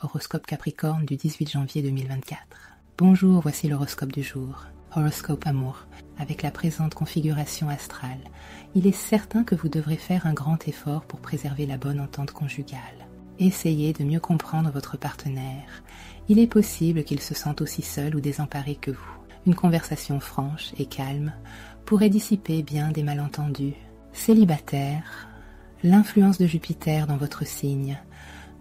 horoscope Capricorne du 18 janvier 2024. Bonjour, voici l'horoscope du jour. Horoscope amour. Avec la présente configuration astrale, il est certain que vous devrez faire un grand effort pour préserver la bonne entente conjugale. Essayez de mieux comprendre votre partenaire. Il est possible qu'il se sente aussi seul ou désemparé que vous. Une conversation franche et calme pourrait dissiper bien des malentendus. Célibataire, l'influence de Jupiter dans votre signe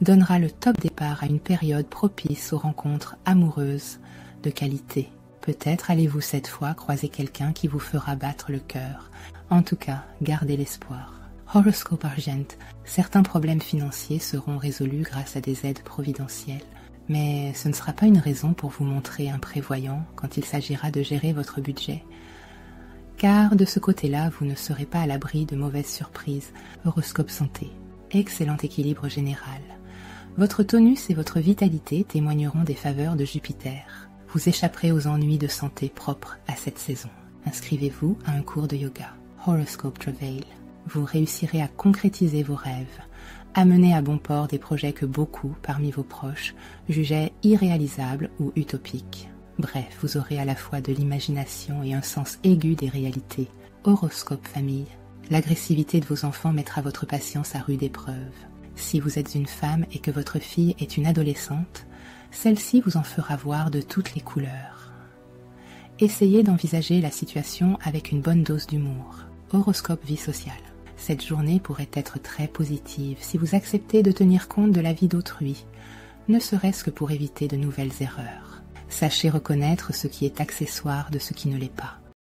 donnera le top départ à une période propice aux rencontres amoureuses de qualité. Peut-être allez-vous cette fois croiser quelqu'un qui vous fera battre le cœur. En tout cas, gardez l'espoir. Horoscope Argent, certains problèmes financiers seront résolus grâce à des aides providentielles. Mais ce ne sera pas une raison pour vous montrer imprévoyant quand il s'agira de gérer votre budget. Car de ce côté-là, vous ne serez pas à l'abri de mauvaises surprises. Horoscope Santé. Excellent équilibre général. Votre tonus et votre vitalité témoigneront des faveurs de Jupiter. Vous échapperez aux ennuis de santé propres à cette saison. Inscrivez-vous à un cours de yoga. Horoscope Travail. Vous réussirez à concrétiser vos rêves, amener à bon port des projets que beaucoup, parmi vos proches, jugeaient irréalisables ou utopiques. Bref, vous aurez à la fois de l'imagination et un sens aigu des réalités. Horoscope famille. L'agressivité de vos enfants mettra votre patience à rude épreuve. Si vous êtes une femme et que votre fille est une adolescente, celle-ci vous en fera voir de toutes les couleurs. Essayez d'envisager la situation avec une bonne dose d'humour. Horoscope vie sociale. Cette journée pourrait être très positive si vous acceptez de tenir compte de la vie d'autrui, ne serait-ce que pour éviter de nouvelles erreurs. Sachez reconnaître ce qui est accessoire de ce qui ne l'est pas.